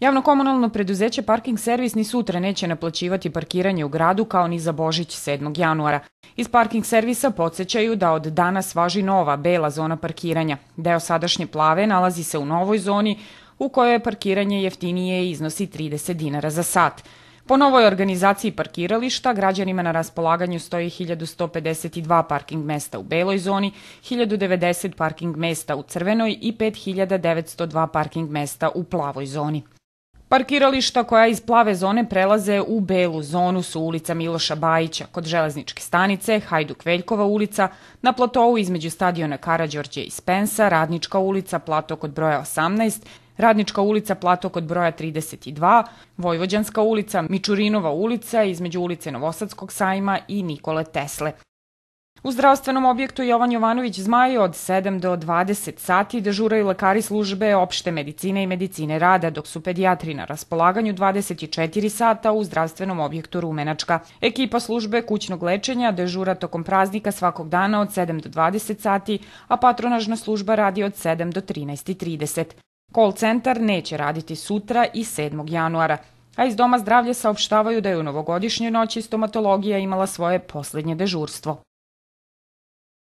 Javno-komunalno preduzeće Parking Servis ni sutra neće naplaćivati parkiranje u gradu kao ni za Božić 7. januara. Iz Parking Servisa podsjećaju da od danas važi nova bela zona parkiranja. Deo sadašnje plave nalazi se u novoj zoni u kojoj je parkiranje jeftinije i iznosi 30 dinara za sat. Po novoj organizaciji parkirališta, građanima na raspolaganju stoji 1152 parking mesta u beloj zoni, 1090 parking mesta u crvenoj i 5902 parking mesta u plavoj zoni. Parkirališta koja iz plave zone prelaze u belu zonu su ulica Miloša Bajića, kod železničke stanice, Hajduk Veljkova ulica, na platovu između stadiona Karadžorđe i Spensa, Radnička ulica, plato kod broja 18, Radnička ulica, plato kod broja 32, Vojvođanska ulica, Mičurinova ulica, između ulice Novosadskog sajma i Nikole Tesle. U zdravstvenom objektu Jovan Jovanović Zmaj od 7 do 20 sati dežuraju lekari službe opšte medicine i medicine rada, dok su pedijatri na raspolaganju 24 sata u zdravstvenom objektu Rumenačka. Ekipa službe kućnog lečenja dežura tokom praznika svakog dana od 7 do 20 sati, a patronažna služba radi od 7 do 13.30. Call centar neće raditi sutra i 7. januara, a iz Doma zdravlja saopštavaju da je u novogodišnjoj noći stomatologija imala svoje poslednje dežurstvo.